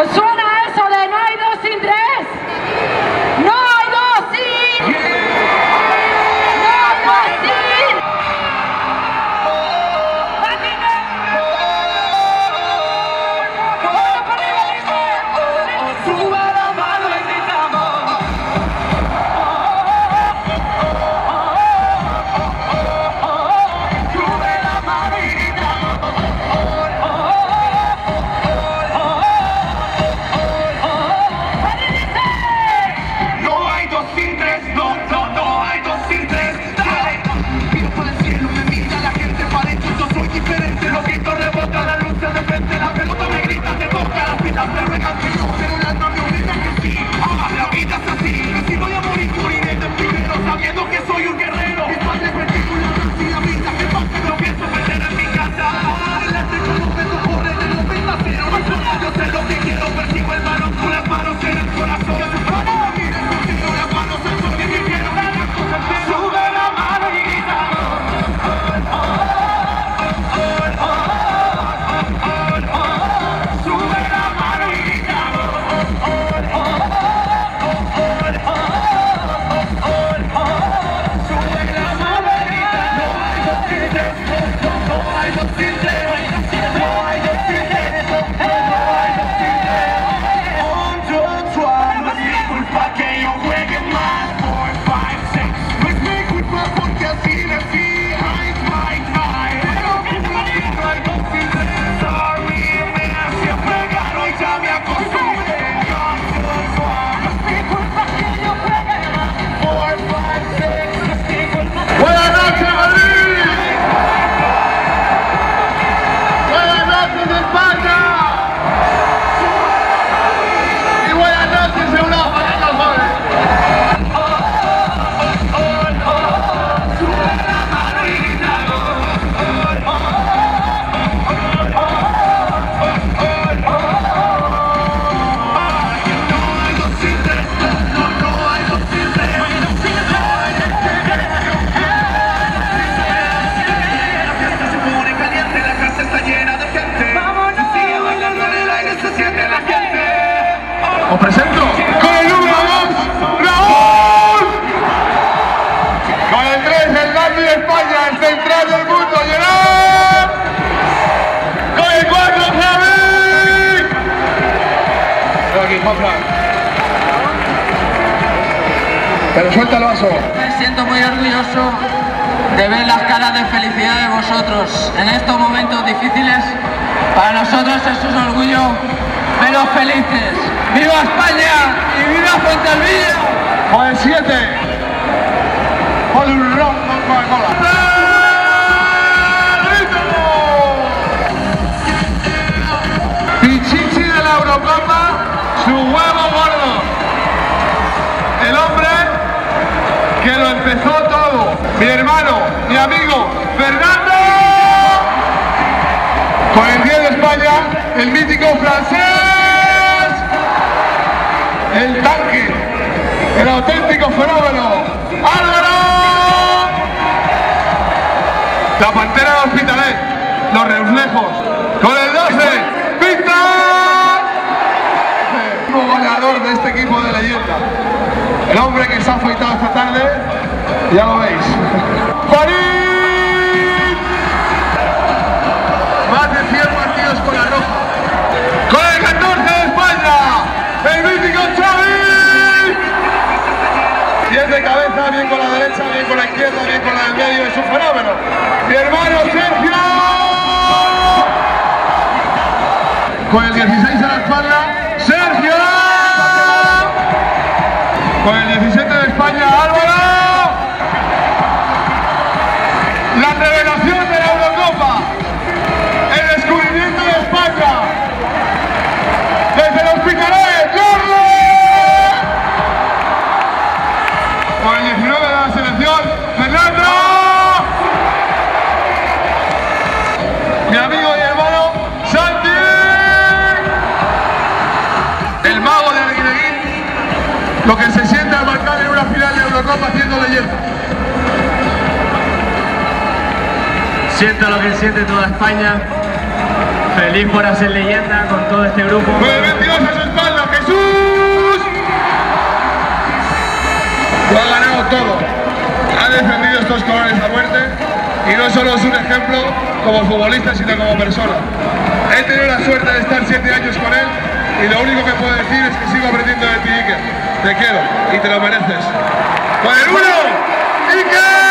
¿Os suena eso de no hay dos sin tres? es el Barrio de España, el central del mundo, Gerard. Con el 4, Javi. Pero aquí, Juanfran. Pero suelta el vaso. Me siento muy orgulloso de ver las caras de felicidad de vosotros en estos momentos difíciles. Para nosotros es un orgullo veros felices. ¡Viva España y viva Fuentervilla! Con pues el 7 con un ron con Coca-Cola. Pichichi de la Eurocopa, su huevo gordo. El hombre que lo empezó todo. Mi hermano, mi amigo, Fernando. Con el 10 de España, el mítico francés. El tanque. El auténtico fenómeno. La Pantera de Hospitalet, los Reusnejos, con el 12, ¡Pinta! Nuevo goleador de este equipo de leyenda. El hombre que se ha afeitado esta tarde, ya lo veis. bien con la derecha, bien con la izquierda, bien con la del medio, es un fenómeno. Mi hermano Sergio. Con el 16 a la espalda, Sergio. Con el 17 de España, Álvaro. lo que se siente al marcar en una final de Eurocopa haciendo leyenda. Siento lo que siente toda España, feliz por hacer leyenda con todo este grupo. ¡22 a su espalda, Jesús! Lo ha ganado todo, ha defendido estos colores a muerte y no solo es un ejemplo como futbolista, sino como persona. He tenido la suerte de estar 7 años con él y lo único que puedo decir es que sigo aprendiendo de ti, Iker. Te quiero y te lo mereces. ¡Con el uno! ¡Iker!